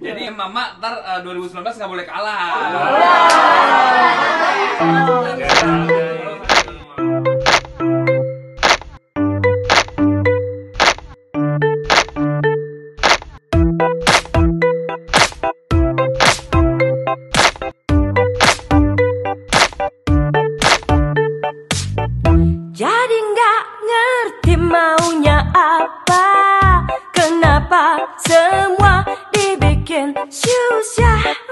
Jadi Mama ntar eh, 2019 nggak boleh kalah. Jadi 天休下。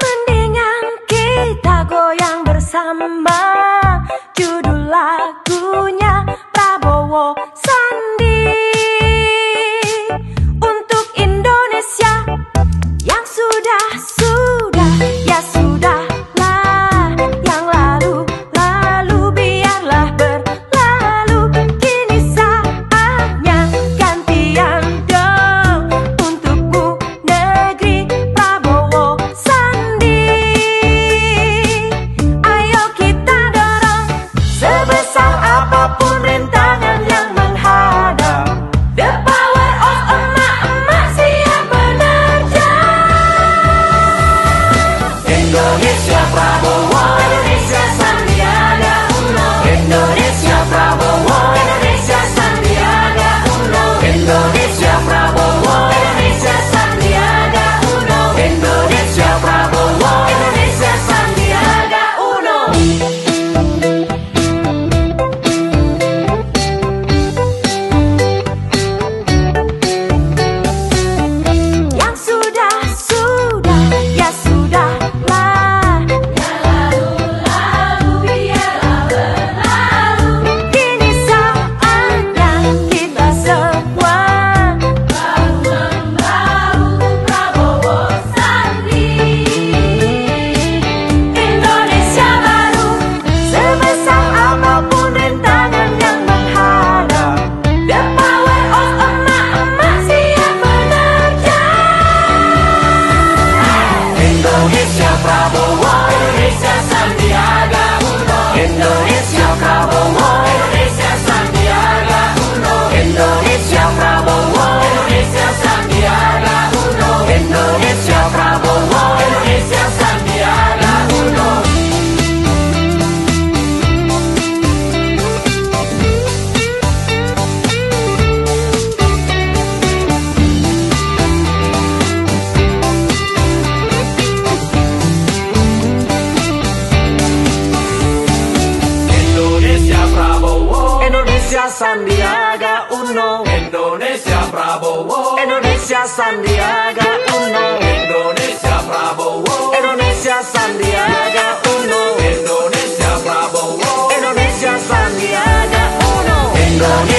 Sandiaga Uno. Indonesia Prabowo. Indonesia Sandiaga Uno. Indonesia Prabowo. Indonesia Sandiaga Uno. Indonesia Prabowo. Indonesia Sandiaga Uno. Indonesia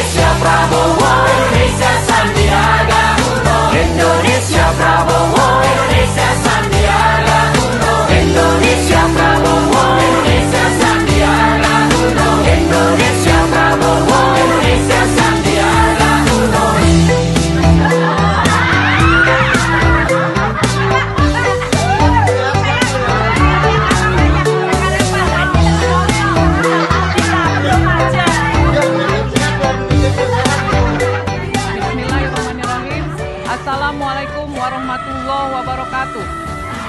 warahmatullahi wabarakatuh.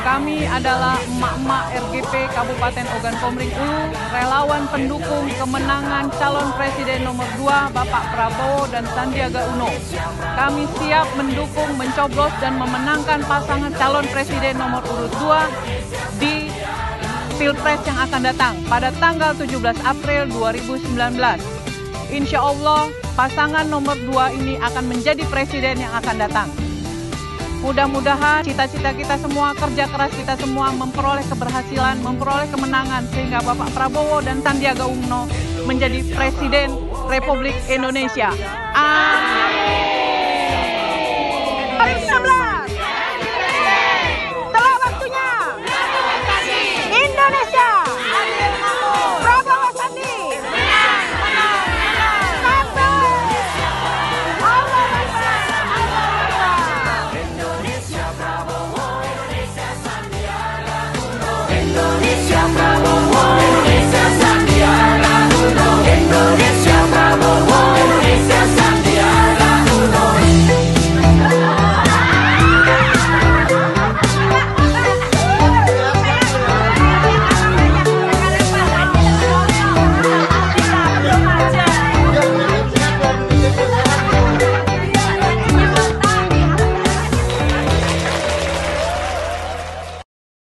Kami adalah emak-emak RGP Kabupaten Ogan Komering Ulu, relawan pendukung kemenangan calon presiden nomor 2 Bapak Prabowo dan Sandiaga Uno. Kami siap mendukung, mencoblos dan memenangkan pasangan calon presiden nomor urut 2 di Pilpres yang akan datang pada tanggal 17 April 2019. Insya Allah pasangan nomor 2 ini akan menjadi presiden yang akan datang. Mudah-mudahan cita-cita kita semua, kerja keras kita semua memperoleh keberhasilan, memperoleh kemenangan sehingga Bapak Prabowo dan Sandiaga Uno menjadi presiden Republik Indonesia. Amin. Indonesia